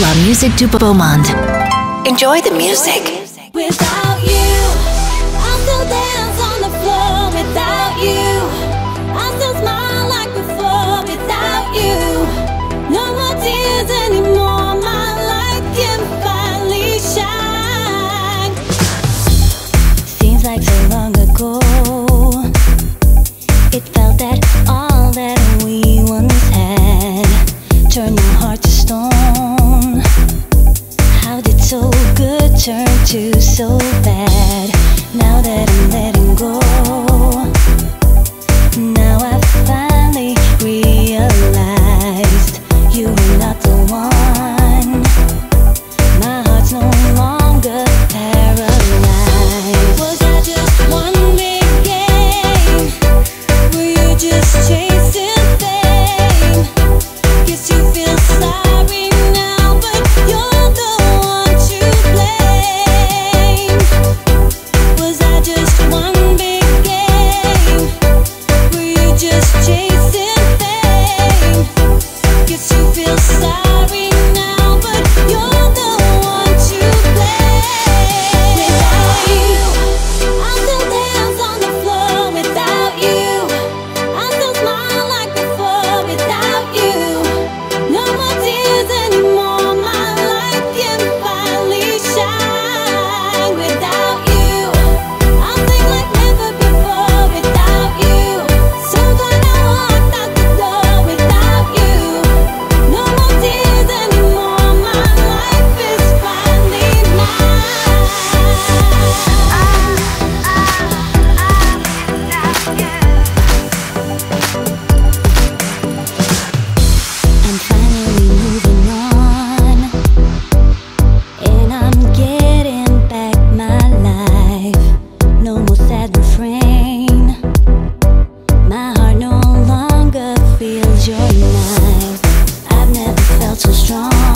La musique du beau monde. Enjoy the music. Without you. so good turned to so bad now that I'm letting go. You're. I've never felt so strong.